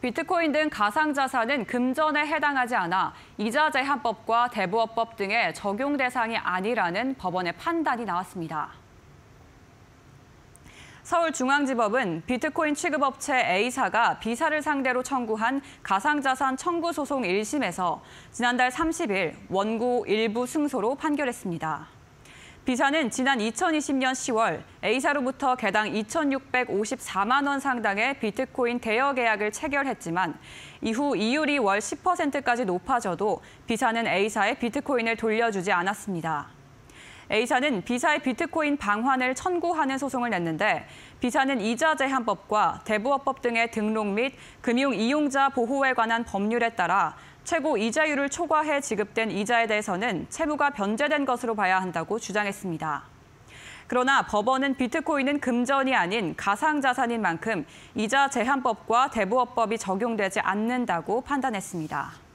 비트코인 등 가상자산은 금전에 해당하지 않아 이자 제한법과 대부업법 등의 적용 대상이 아니라는 법원의 판단이 나왔습니다. 서울중앙지법은 비트코인 취급업체 A사가 B사를 상대로 청구한 가상자산 청구 소송 1심에서 지난달 30일 원고 일부 승소로 판결했습니다. B사는 지난 2020년 10월 A사로부터 개당 2,654만 원 상당의 비트코인 대여 계약을 체결했지만 이후 이율이 월 10%까지 높아져도 B사는 A사에 비트코인을 돌려주지 않았습니다. A사는 B사의 비트코인 방환을 청구하는 소송을 냈는데 B사는 이자 제한법과 대부업법 등의 등록 및 금융 이용자 보호에 관한 법률에 따라 최고 이자율을 초과해 지급된 이자에 대해서는 채무가 변제된 것으로 봐야 한다고 주장했습니다. 그러나 법원은 비트코인은 금전이 아닌 가상자산인 만큼 이자 제한법과 대부업법이 적용되지 않는다고 판단했습니다.